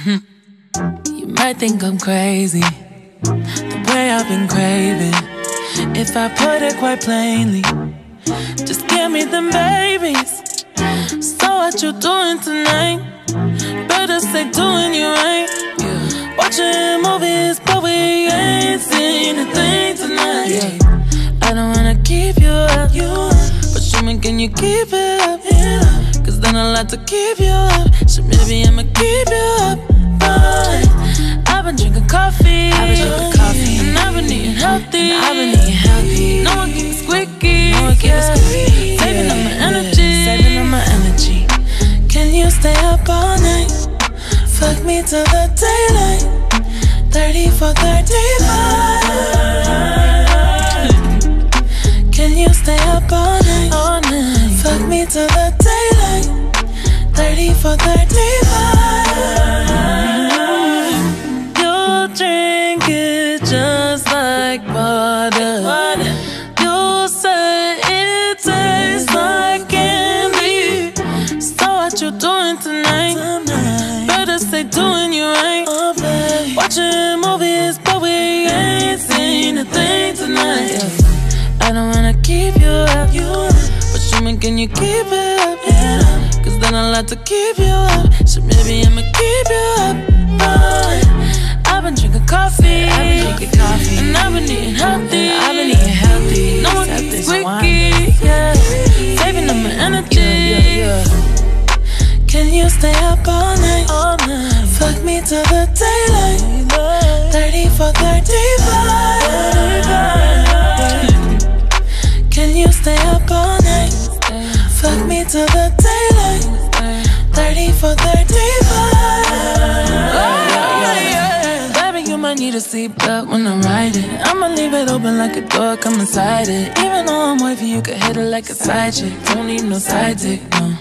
you might think I'm crazy, the way I've been craving. If I put it quite plainly, just give me them babies. So what you doing tonight? Better stay doing you right. Watching movies, but we ain't seen a thing tonight. I don't wanna keep you up, but show me can you keep it up? Cause then I'll have to keep you up. So maybe I'ma keep you up. But I've been drinking coffee. I've been drinking coffee. And I've been eating healthy. And I've been eating healthy. No one keeps squeaky. No one keeps yeah. squeaky, Saving yeah, up my energy. Saving up my energy. Can you stay up all night? Fuck me till the daylight. 30 for 35. Can you stay up all night? All night. Fuck me till the daylight. 30 for 35. You drink it just like water. You say it tastes like candy. So what you doing tonight? Better stay doing you right. Watching movies, but we ain't seen a thing tonight. I don't wanna keep you up, but show can you keep it up? Cause then I'll have to keep you up. So maybe I'ma keep you up. But I've been drinking coffee. I've been drinking coffee. And I've been eating healthy. I've been eating healthy. No one keeps this wine. Yeah. Saving up my energy. Yeah, yeah, Can you stay up all night? All night. Fuck me till the daylight. 30 for 35. Till the daylight. 30 for 35. Baby, you might need a seatbelt when I'm riding. I'ma leave it open like a door, come inside it. Even though I'm wavy, you can hit it like a side chick. Don't need no side dick, no.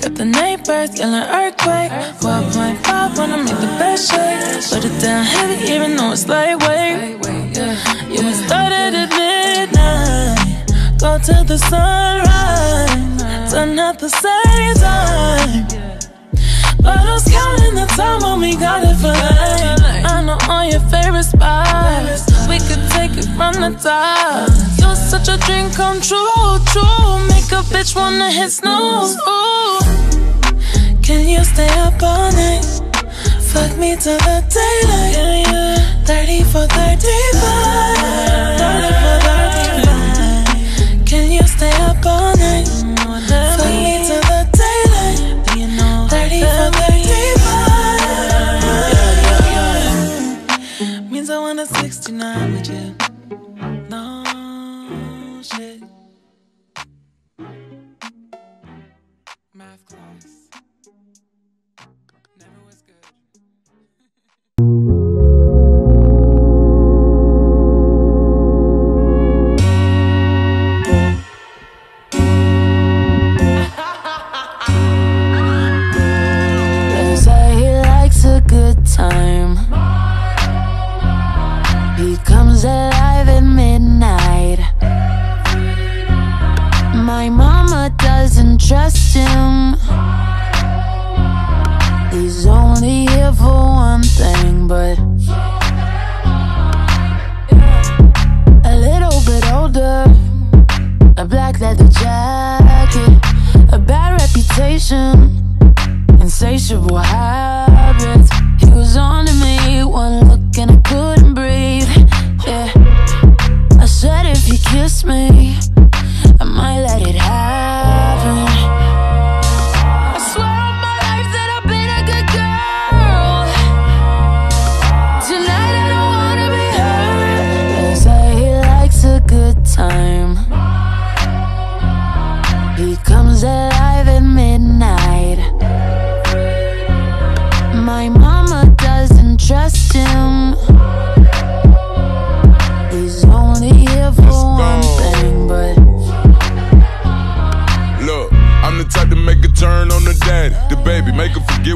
Got the neighbors yelling earthquake. 12.5 when I make the best shake. Put it down heavy, even though it's lightweight. Yeah, we started midnight. Go till the sunrise. Done at the same time. But who's counting the time when we got it for life? I know all your favorite spots. We could take it from the top. You're such a dream come true, true. Make a bitch wanna hit snooze. Ooh. Can you stay up all night? Fuck me till the daylight. 30 for 35. 30 for 35. 69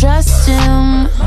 Trust him.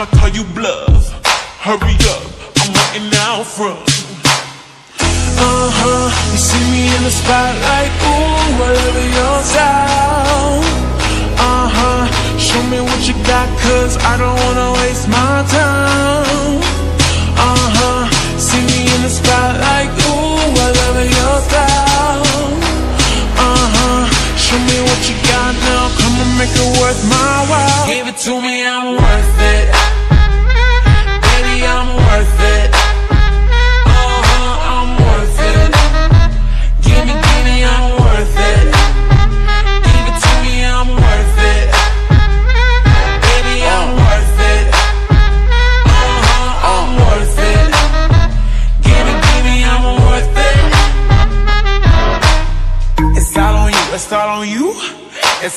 I'ma call you bluff. Hurry up, I'm waiting out front. Uh huh, you see me in the spotlight, ooh, I love your style. Uh huh, show me what you got, cause I don't wanna waste my time. Uh huh, see me in the spotlight, ooh, I love your style. Uh huh, show me what you got now, come and make it worth my while. Give it to me, I'm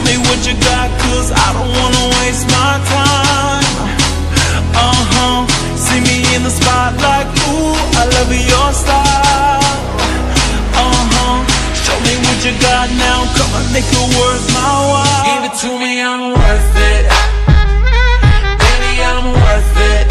show me what you got, cause I don't wanna waste my time. Uh-huh, see me in the spotlight, ooh, I love your style. Uh-huh, show me what you got now, come on, make it worth my while. Give it to me, I'm worth it. Baby, I'm worth it.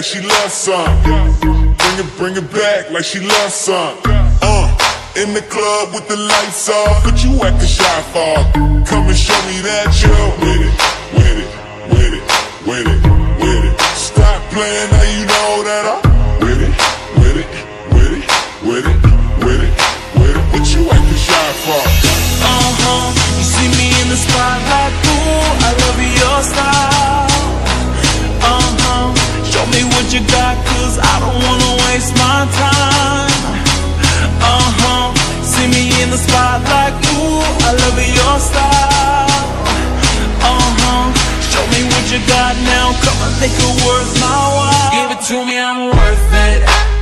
Like she loves some. Bring it, bring it back like she loves some. Uh, in the club with the lights off, but you acting shy for? Come and show me that you're with it, with it, with it, with it, with it. Stop playing now you know that I'm with it, with it, with it, with it, with it. What you acting shy for? Uh huh. You see me in the spotlight, ooh, I love your style. Me what you got, cause I don't wanna waste my time. Uh huh. See me in the spotlight, ooh, I love your style. Uh huh. Show me what you got now, come on, make it worth my while. Give it to me, I'm worth it.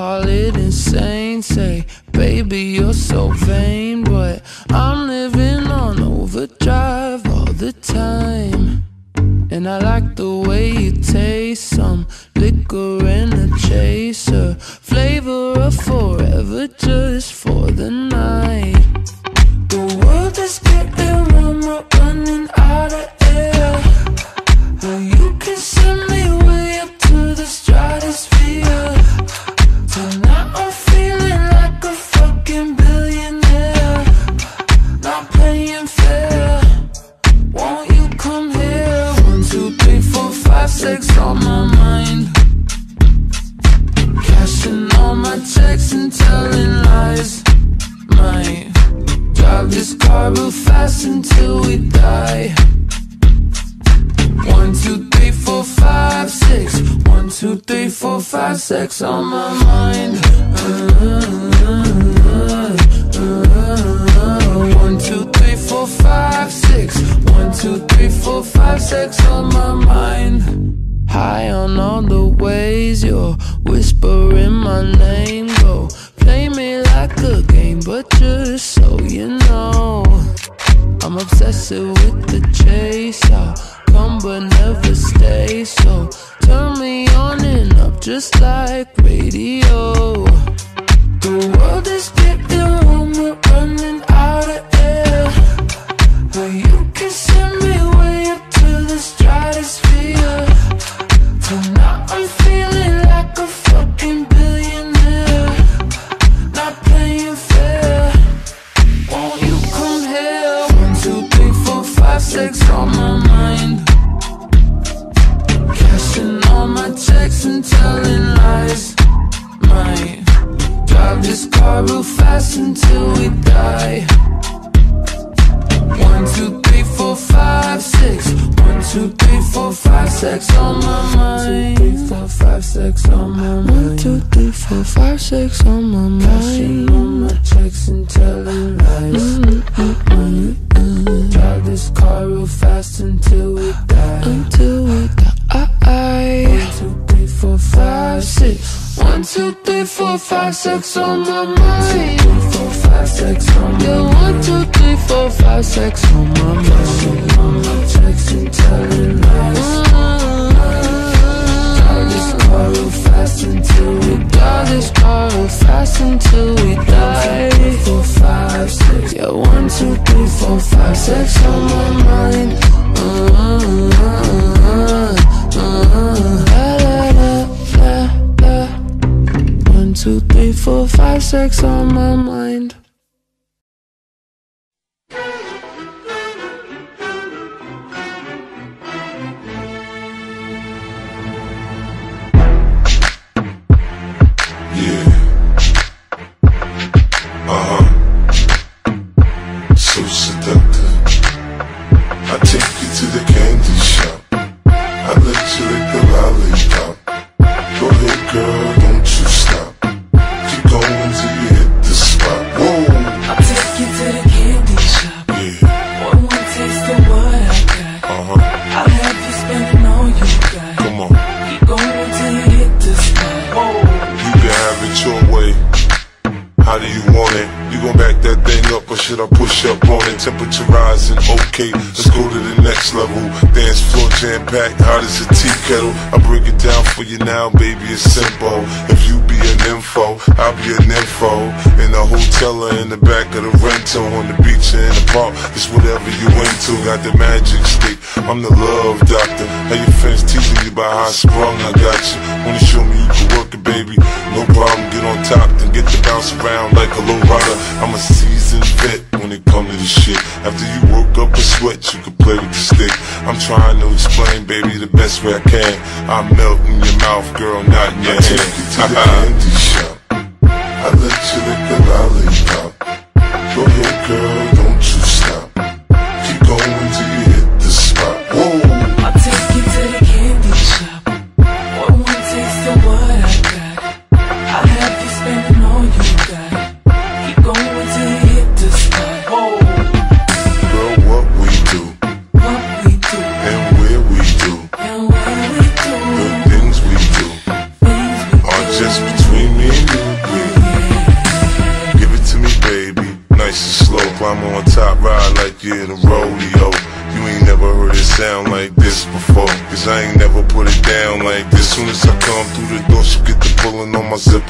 Call it insane, say, baby, you're so vain. But I'm living on overdrive all the time. And I like the way you taste some liquor and a chaser. Flavor of forever just for the night. Five, six on my mind. One, two, three, four, five, six. One, two, three, four, five, six on my mind. High on all the ways you're whispering my name. Go play me like a game, but just so you know. I'm obsessive with the chase. I'll but never stay. So turn me on and up just like radio. The world is getting warmer, running out of air. But you this car real fast until we die. One, two, three, four, five, six. One, two, three, four, five, six on my mind. One, two, three, four, five, six on my mind. One, two, three, four, five, six on my mind. Cashing all my checks and telling lies. Mm-hmm. Drive this car real fast until we die. Until we die. One, two, three, four, five, six. One, two, three, four, five, six on my mind. One, two, three, four, five, six on my mind. Yeah, one, two, three, four, five, six on my mind. Two, three, four, five, six on my mind. Up or should I push up on it? Temperature rising, okay, let's go to the next level. Dance floor jam packed, hot as a tea kettle. I break it down for you now, baby, it's simple. If you be an info. I'll be an info hotel or in the back of the rental, on the beach or in the park. It's whatever you into. Got the magic stick. I'm the love doctor. How your fans teasing you about how I sprung? I got you. Wanna show me you can work it, baby? No problem. Get on top and get to bounce around like a low rider. I'm a seasoned vet when it come to this shit. After you work up a sweat, you can play with the stick. I'm trying to explain, baby, the best way I can. I melt in your mouth, girl, not in your I hand. take you to the candy shop. I let you lick the lollipop. Go ahead,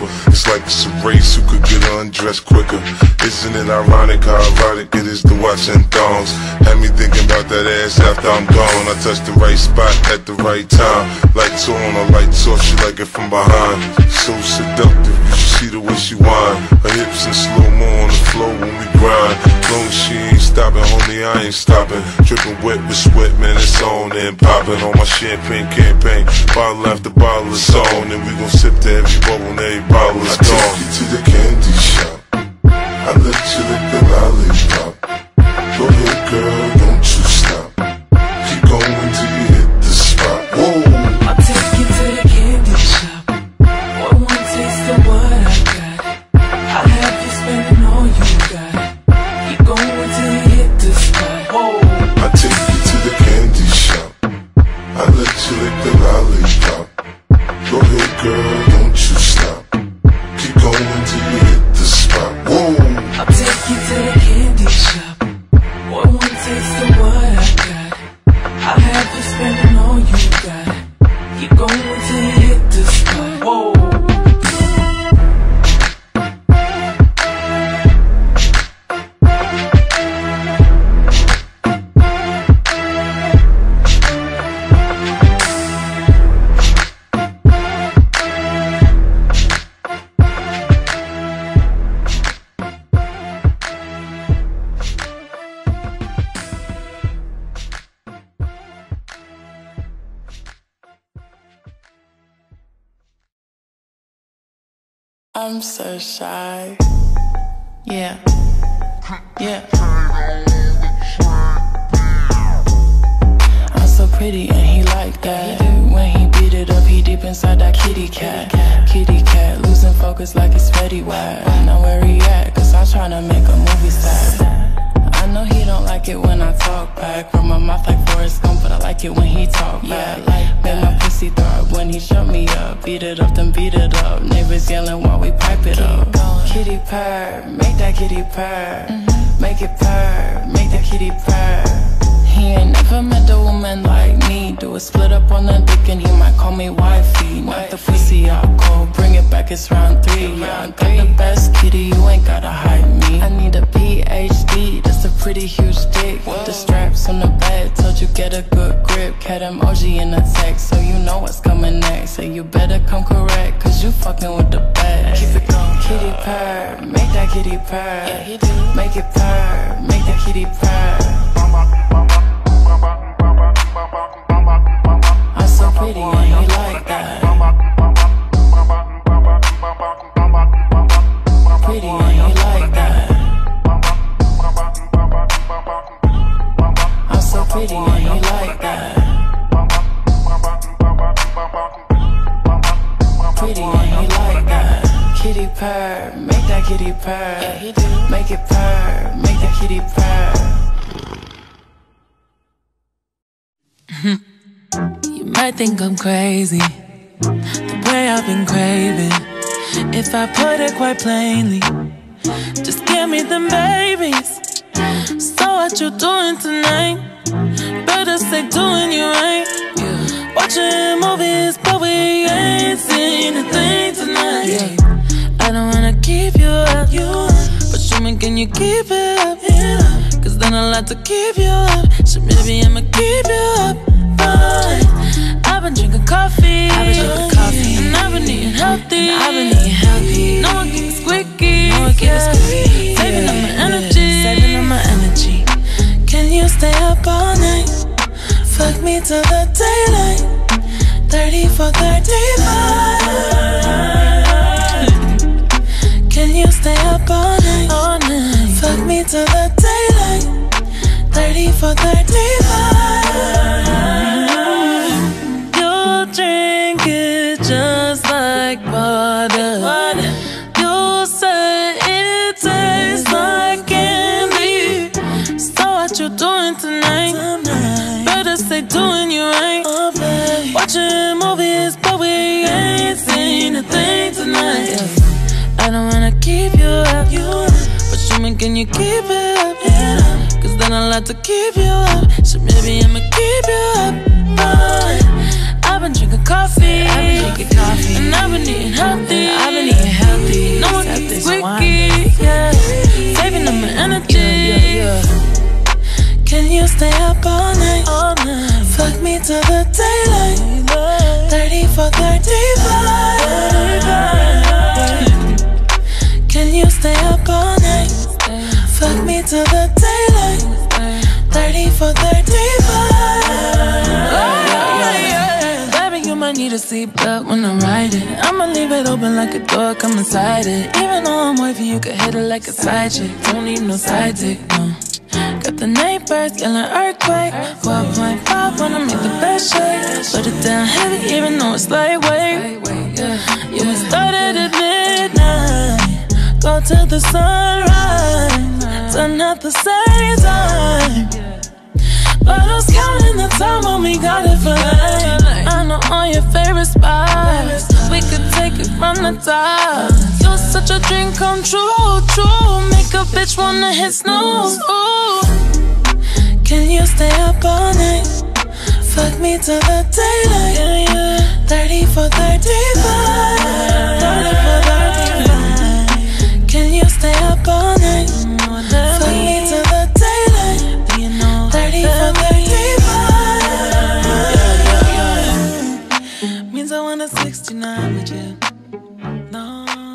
zipper. It's like it's a race who could get undressed quicker. Isn't it ironic how erotic it is to watch in thongs? Had me thinking about that ass after I'm gone. I touched the right spot at the right time. Lights on, a lights off, she like it from behind. So seductive, you should see the way she whine. Her hips in slow mo on the I ain't stopping. Dripping wet with sweat, man, it's on and popping on my champagne campaign. Bottle after bottle is on, and we gon' sip to every bubble and every bottle is I take gone. you to the candy shop. I let you lick the lollipop. Yeah. Yeah. I'm so pretty and he like that. When he beat it up, he deep inside that kitty cat. Kitty cat, losing focus like it's Fetty Wap. Now where he at? Cause I'm tryna make a movie star. I know he don't like it when I talk back. From my mouth like Forrest Gump, but I like it when he talk back. Like Make my pussy throb when he shut me up. Beat it up, then beat it up. Neighbors yelling while we pipe it up. Kitty purr, make that kitty purr. Make it purr, make that kitty purr. He ain't never met a woman like me. Do a split up on the dick and he might call me wifey. Knock the pussy out cold, bring it back, it's round three. Yeah, I got the best kitty, you ain't gotta hide me. I need a PhD, pretty huge dick. With the straps on the bed, told you get a good grip. Cat emoji in the text, so you know what's coming next. So you better come correct, cause you fucking with the best. Keep it going. Kitty purr, make that kitty purr. Yeah, he do. Make it purr, make that kitty purr. I'm so pretty and he like that. Pretty and he like that. Pretty and he like that. Kitty purr, make that kitty purr. Yeah, he do. Make it purr, make that kitty purr. You might think I'm crazy, the way I've been craving. If I put it quite plainly, just give me them babies. So what you doing tonight? Better stay doing you right. Yeah. Watching movies, but we ain't seen a thing tonight. Yeah. I don't wanna keep you up, you but show me can you keep it up? Yeah. Cause then I'll have to keep you up. So maybe I'ma keep you up. But I've been drinking coffee, I've been drinking coffee, and I've been eating healthy, and I've been eating healthy. No one keeps squeaky, no one keeps squeaky. Saving up my energy stay up all night? Fuck me till the daylight. 30 for 35. Can you stay up all night? All night. Fuck me till the daylight. 30 for 35. You up, but mean can you keep it up? Cause then I'll have to keep you up. So maybe I'ma keep you up. Fine. I've been drinking coffee. I've been drinking coffee. And I've been eating healthy. I've been eating healthy. No one keeps squeaky. Yeah. Saving up my energy. Yeah, yeah, Can you stay up all night? All night. Fuck me till the daylight. Need when I'm riding. I'ma leave it open like a door, come inside it. Even though I'm wavy, you can hit it like a side chick. Don't need no side dick, no. Got the neighbors yelling earthquake. 4.5 when I make the best shake. Put it down heavy, even though it's lightweight. Yeah, yeah. started at midnight. Go till the sunrise. Done at the same time. But who's counting the time when we got it for life? I know all your favorite spots. We could take it from the top. You're such a dream come true, true. Make a bitch wanna hit snooze. Ooh. Can you stay up all night? Fuck me till the daylight. 30 for 35. 30 for 35. Can you stay up all night? No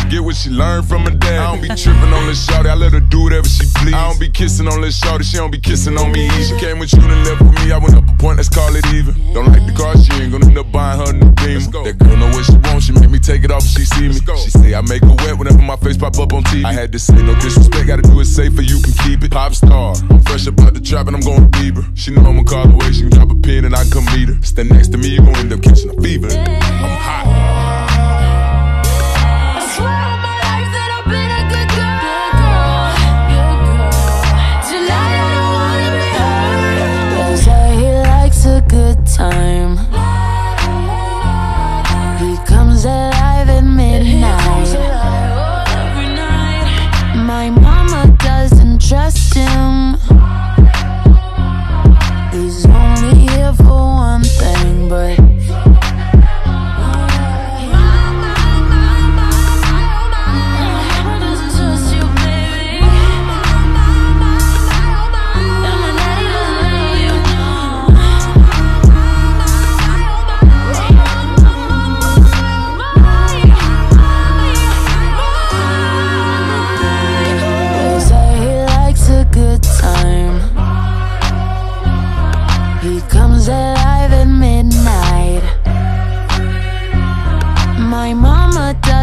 forget what she learned from her dad. I don't be tripping on this shawty, I let her do whatever she please. I don't be kissing on this shawty, she don't be kissing on me. She came with you and left with me, I went up a point, let's call it even. Don't like the car, she ain't gonna end up buying her new beamer. That girl know what she wants, she make me take it off if she see me. She say I make her wet whenever my face pop up on TV. I had to say no disrespect, gotta do it safer, you can keep it. Pop star, I'm fresh about the trap and I'm going Bieber. She know I'm gonna call away, she can drop a pin and I come meet her. Stand next to me, you gon' end up catching a fever. I'm hot.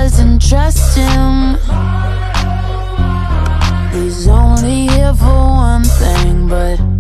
doesn't trust him. He's only here for one thing, but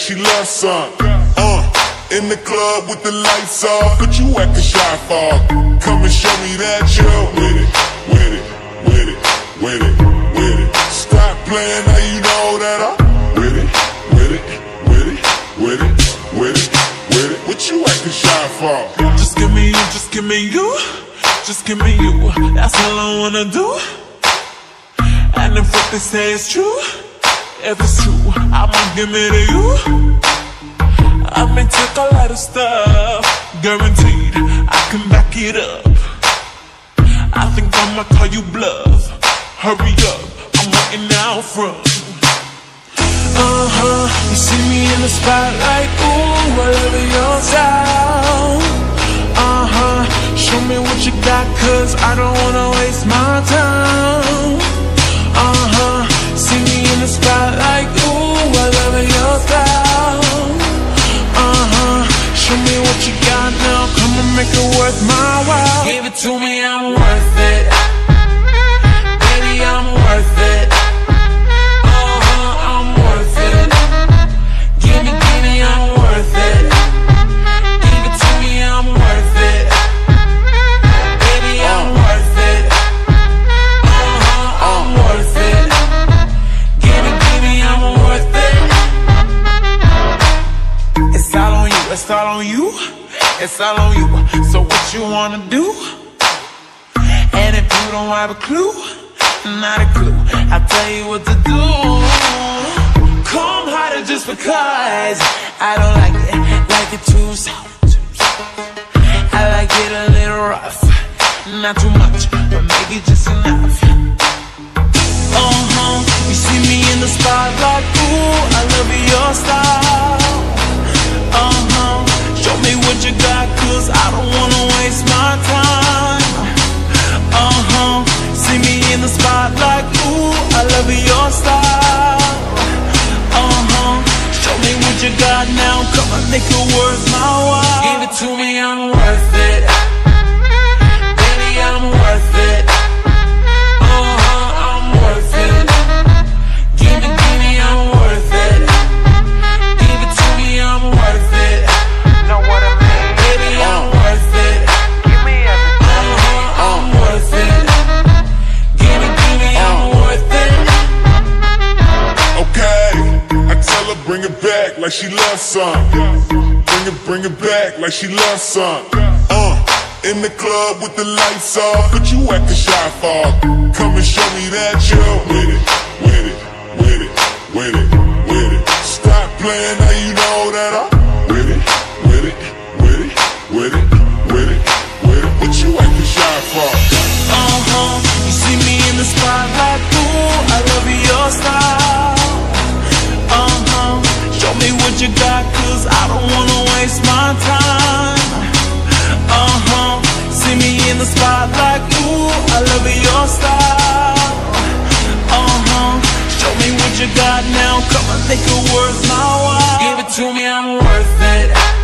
she loves some. Uh, in the club with the lights off, but you acting shy for. Come and show me that you're with it, with it, with it, with it, with it. Stop playing now you know that I'm with it, with it, with it, with it, with it, with it. What you acting shy for? Just give me you, just give me you, just give me you. That's all I wanna do. And if what they say is true, if it's true, I'ma give it I'ma call you bluff. Hurry up, I'm waiting out front. Uh huh, you see me in the spotlight, ooh, I love your style. Uh huh, show me what you got, cause I don't wanna waste my time. Uh huh, see me in the spotlight, ooh, I love your style. Uh huh, show me what you got and make it worth my while. Give it to me, I'm worth it. Baby, I'm worth it. Uh-huh, I'm worth it. Give me, give me, I'm worth it. Give it to me, I'm worth it. Baby, I'm worth it. Uh-huh, I'm worth it. Give me, give me, I'm worth it. It's all on you, it's all on you, it's all on you. So what you wanna do? And if you don't have a clue, not a clue, I'll tell you what to do. Come harder just because I don't like it, like it too soft. I like it a little rough, not too much, but maybe just enough. Uh-huh, you see me in the spotlight, ooh, I love your style. Uh-huh, show me what you got, cause I don't wanna waste my time. Uh-huh, see me in the spotlight, ooh, I love your style. Uh-huh, show me what you got now, come on, make it worth my while. Give it to me, I'm worth it. Like she loves some. Bring it, bring it back like she loves some. Uh, in the club with the lights off, but you acting shy for. Come and show me that you're with it, with it, with it, with it, with it. Stop playing now you know that I'm with it, with it, with it, with it, with it, with it. What you acting shy for? Uh-huh, you see me in the spotlight, ooh, I love your style. You got, cause I don't wanna waste my time. Uh-huh, see me in the spotlight, ooh, I love your style. Uh-huh, show me what you got now, come on, make it worth my while. Give it to me, I'm worth it.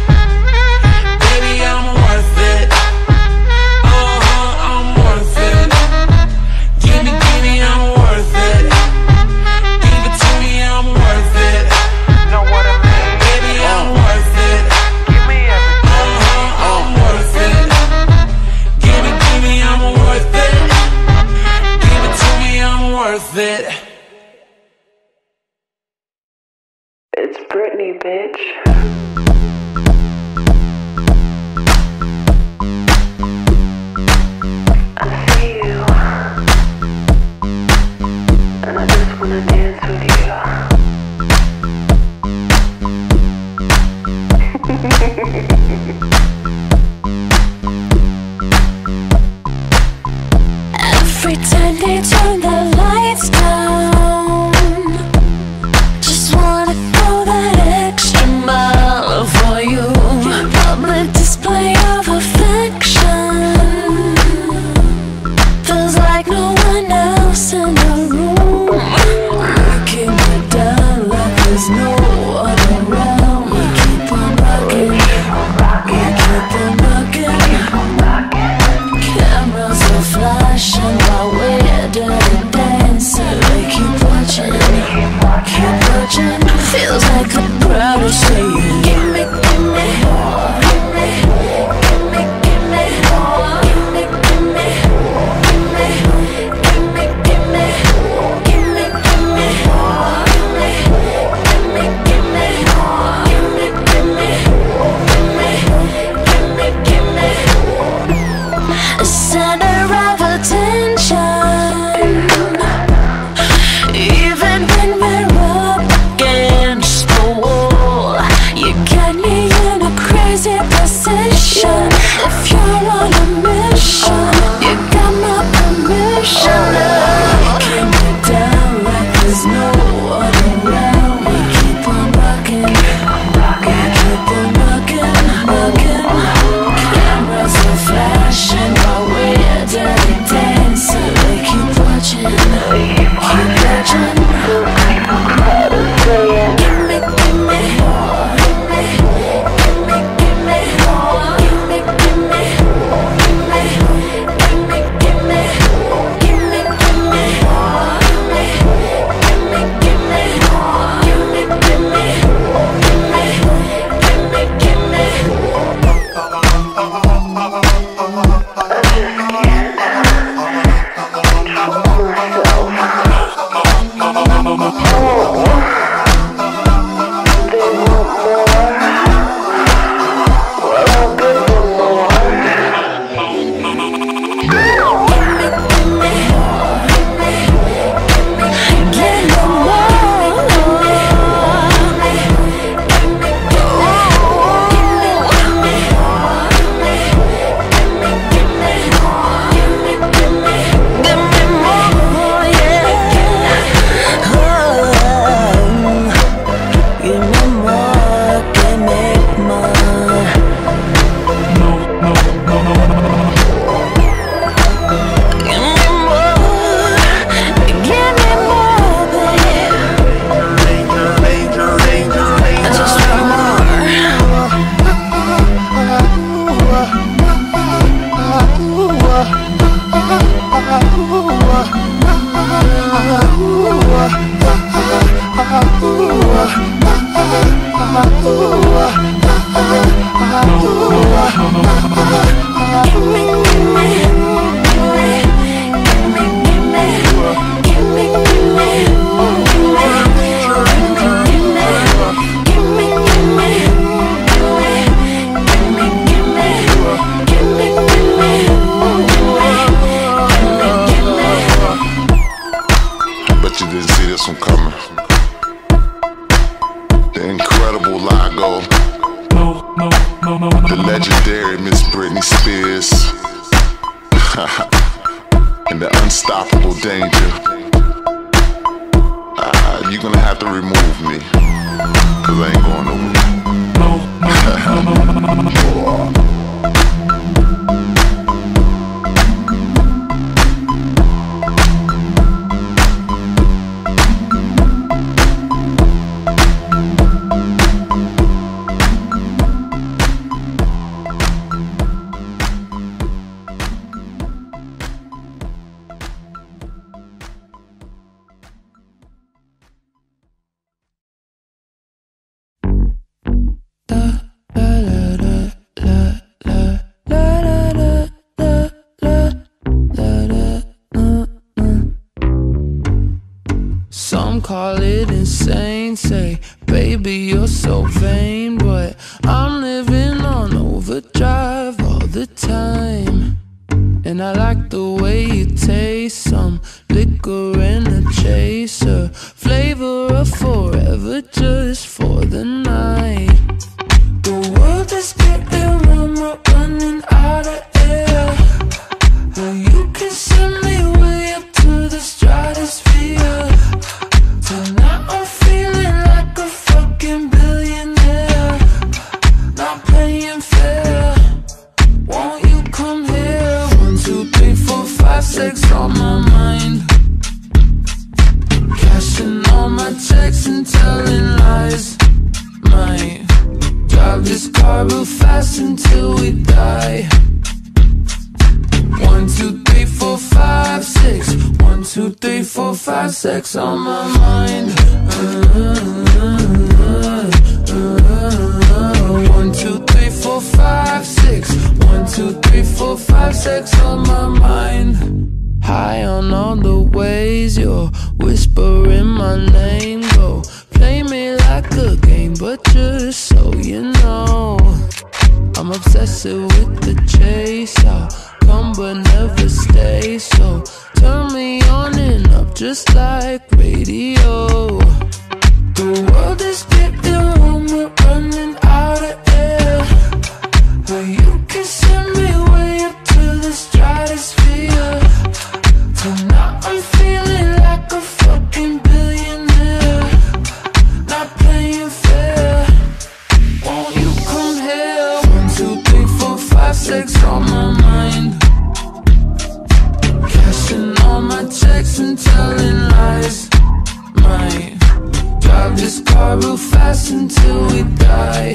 insane. Say, baby, you're so vain, but I'm living on overdrive all the time. And I like the way you taste some liquor and a chaser, flavor of forever just for the night. Five, six on my mind. One, two, three, four, five, six. One, two, three, four, five, six on my mind. High on all the ways you're whispering my name. Go play me like a game, but just so you know, I'm obsessive with the chase. I'll come but never stay. So turn me on and up just like radio. The world is getting warm, we're running out of air. But you car real fast until we die.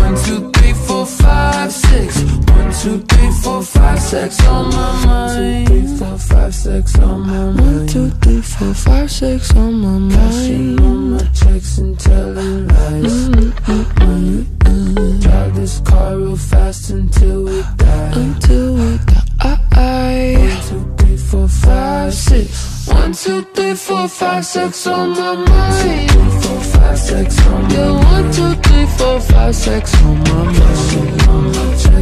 One, two, three, four, five, six. One, two, three, four, five, six on my mind. Three, four, five, six on my mind. One, two, three, four, five, six on my mind. Cashing all my checks and telling lies. Mm-hmm. Drive this car real fast until we die. Until we die. One, two, three, four, five, six. One, two, three, four, five, six on my mind. Two, three, four, five, six on my mind. Yeah, one, two, three, four, five, six on my mind. Cashing all my checks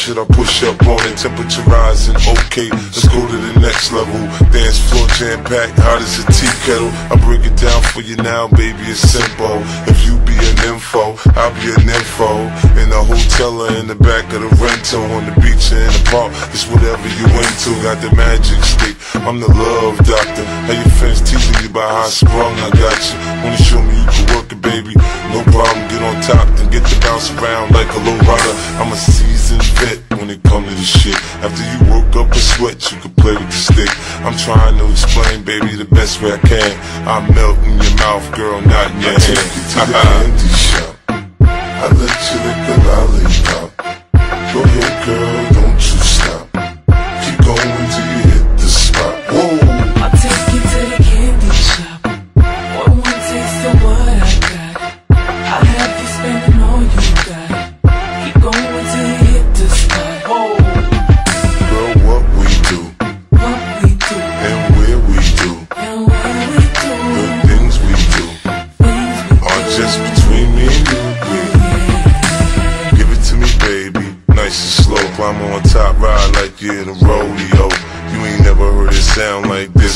should I push up on it? Temperature rising, okay, let's go to the next level. Dance floor jam packed, hot as a tea kettle. I break it down for you now, baby, it's simple. If you be an info, I'll be an info. In the hotel or in the back of the rental, on the beach or in the park, it's whatever you into. Got the magic stick, I'm the love doctor. How your friends teasing you about how I sprung, I got you. Wanna show me you can work it, baby? No problem, get on top and get to bounce around like a low rider. I'm a seasoned vet when it come to this shit. After you work up a sweat, you can play with the stick. I'm trying to explain, baby, the best way I can. I melt in your mouth, girl, not in your I take you to the hand. candy shop. I let you lick the lollipop. Go ahead, girl,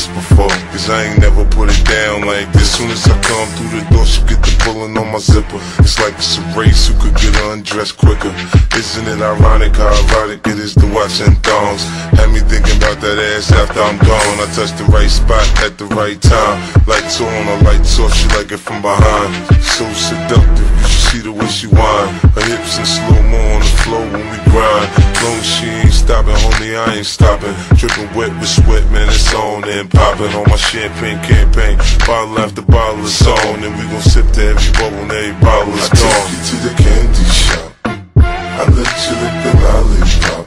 this before. Cause I ain't never put it down like this. Soon as I come through the door, she get the pulling on my zipper. It's like it's a race who could get undressed quicker. Isn't it ironic how erotic it is to watch in thongs? Had me thinking about that ass after I'm gone. I touched the right spot at the right time. Lights on, a lights off, she like it from behind. So seductive, you should see the way she whine. Her hips in slow mo on the floor homie, I ain't stopping. Dripping wet with sweat, man, it's on and popping on my champagne campaign. Bottle after bottle is on, and we gon' sip to every bubble and every bottle is gone. I take you to the candy shop. I let you lick the lollipop.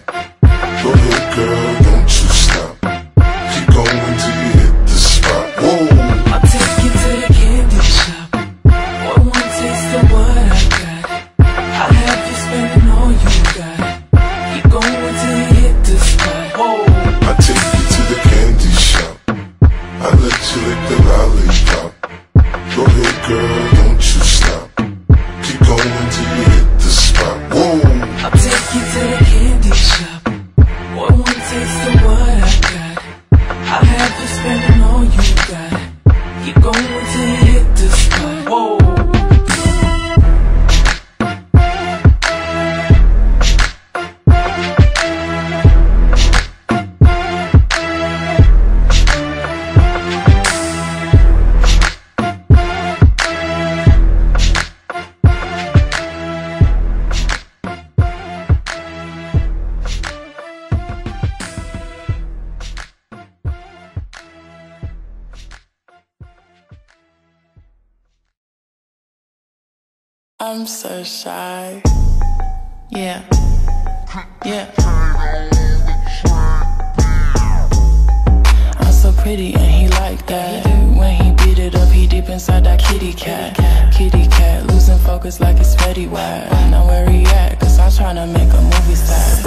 Shy. Yeah. Yeah. I'm so pretty and he like that. When he beat it up, he deep inside that kitty cat. Kitty cat, losing focus like it's Fetty Wap. Now where he at? Cause I'm tryna make a movie star.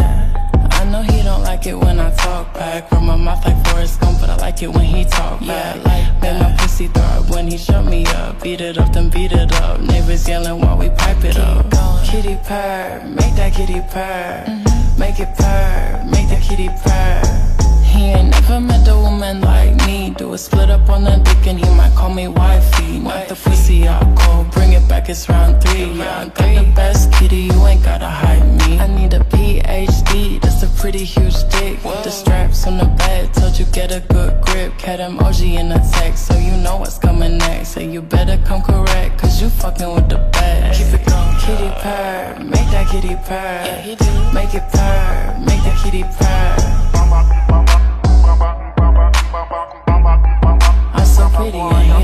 Like it when I talk back. From my mouth like Forrest Gump, but I like it when he talk back. Yeah, Like Made my pussy throb when he shut me up. Beat it up, then beat it up. Neighbors yelling while we pipe it up. Kitty purr, make that kitty purr. Make it purr, make that kitty purr. He ain't never met a woman like me. Do a split up on the dick and he might call me wifey. Knock the pussy out cold, bring it back, it's round three. Yeah, I got the best kitty, you ain't gotta hide me. I need a PhD, that's a pretty huge dick. With the straps on the bed, told you get a good grip. Cat emoji in the text, so you know what's coming next. Say you better come correct, cause you fucking with the best. Keep it going. Kitty purr, make that kitty purr. Yeah, he do. Make it purr, make that kitty purr. So